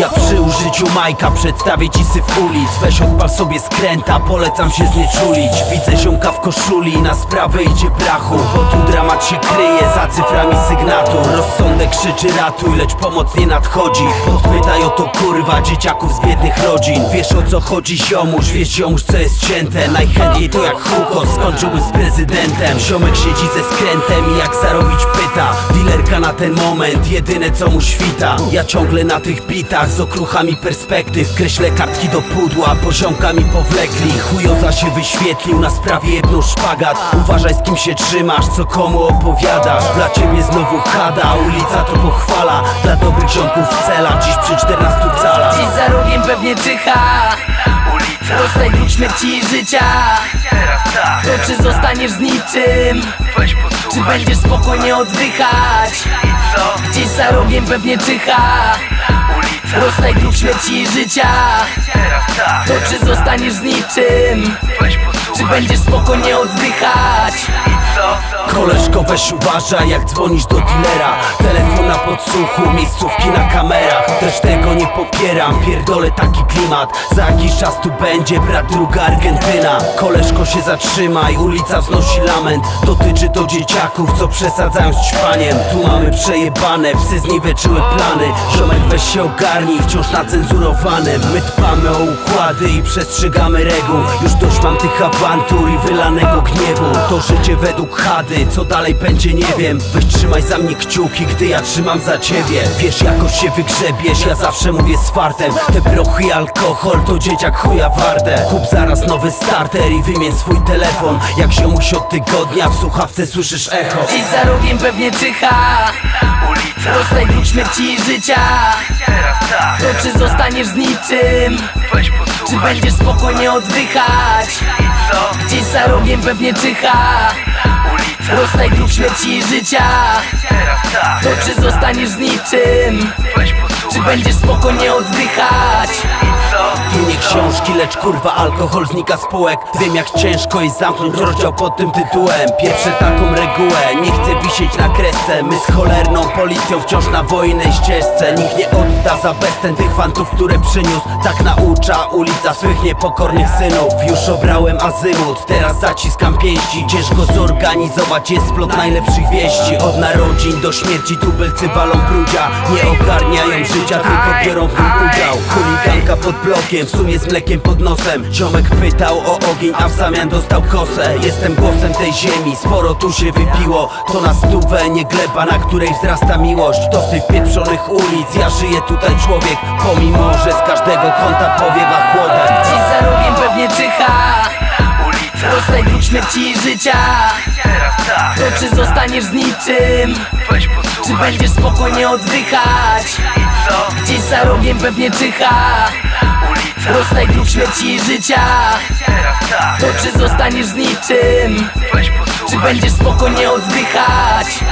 Jak przy użyciu majka przedstawię ci syf ulic. Weź odpal sobie skręta, polecam się znieczulić Widzę ziomka w koszuli, na sprawę idzie brachu Bo tu dramat się kryje za cyframi Rozsądek krzyczy ratuj, lecz pomoc nie nadchodzi. Podpytaj o to kurwa dzieciaków z biednych rodzin. Wiesz o co chodzi ziomuś, wiesz ziomuś co jest cięte? Najchętniej to jak huko, skończyłby z prezydentem. Ziomek siedzi ze skrętem i jak zarobić pyta? Dilerka na ten moment, jedyne co mu świta. Ja ciągle na tych bitach z okruchami perspektyw. Kreślę kartki do pudła, poziomkami powlekli. Chujoza się wyświetlił, na sprawie jedną szpagat. Uważaj z kim się trzymasz, co komu opowiadasz. Dla ciebie znowu chada, ulica to pochwala. Dla dobrych ziomków w celach, dziś przy 14 calach Dziś za rogiem pewnie czyha. Ulica, Rozstaj dróg śmierci i życia. Tak. To czy zostaniesz z niczym? Czy będziesz spokojnie oddychać? Gdzieś za rogiem pewnie czyha. Rozstaj dróg śmierci i życia. Tak. To czy zostaniesz z niczym? Czy będziesz spokojnie oddychać? Koleżko weź uważaj jak dzwonisz do dealera. Telefon na podsłuchu, miejscówki na kamerach. Też tego nie popieram, pierdolę taki klimat. Za jakiś czas tu będzie brat druga Argentyna. Koleżko się zatrzymaj, ulica wznosi lament. Dotyczy to dzieciaków, co przesadzają z ćpaniem Tu mamy przejebane, psy zniweczyły plany. Ziomek weź się ogarnij, wciąż nacenzurowany My dbamy o układy i przestrzegamy reguł. Już dość mam tych awantur i wylanego gniewu. To życie według chady, co dalej będzie nie wiem. Weź trzymaj za mnie kciuki, gdy ja trzymam za ciebie. Wiesz jakoś się wygrzebiesz, ja zawsze mówię z fartem. Te prochy i alkohol to dzieciak chuja warte. Kup zaraz nowy starter i wymień swój telefon. Jak ziomuś od tygodnia w słuchawce słyszysz echo. Dziś za rogiem pewnie czyha. Ulica, Rozstaj dróg śmierci i życia. Teraz tak To czy zostaniesz z niczym? Weź Czy będziesz spokojnie oddychać? Gdzieś za rogiem pewnie czyha Rozstaj dróg śmierci i życia To czy zostaniesz z niczym? Czy będziesz spokojnie oddychać? Tu nie książki, lecz kurwa alkohol znika z półek. Wiem jak ciężko jest zamknąć rozdział pod tym tytułem. Pierwsze taką regułę, nie chcę wisieć na kresce. My z cholerną policją wciąż na wojnej ścieżce. Nikt nie odda za bezten tych fantów, które przyniósł. Tak naucza ulica swych niepokornych synów. Już obrałem azymut, teraz zaciskam pięści. Ciężko zorganizować jest splot najlepszych wieści. Od narodzin do śmierci tubylcy walą brudzia. Nie ogarniają życia, tylko biorą w nim udział. Chuliganka pod blokiem, w sumie z mlekiem pod nosem. Ziomek pytał o ogień, a w zamian dostał kosę. Jestem głosem tej ziemi, sporo tu się wypiło. To na stówę, nie gleba, na której wzrasta miłość. Dosyć pieprzonych ulic, ja żyję tutaj człowiek. Pomimo, że z każdego kąta powiewa chłodem Dziś za rogiem pewnie czyha. Ulica, Rozstaj dróg śmierci i życia. To czy zostaniesz z niczym? Czy będziesz spokojnie oddychać? Gdzieś za rogiem pewnie czyha Rozstaj dróg śmierci i życia. To czy zostaniesz z niczym? Czy będziesz spokojnie oddychać?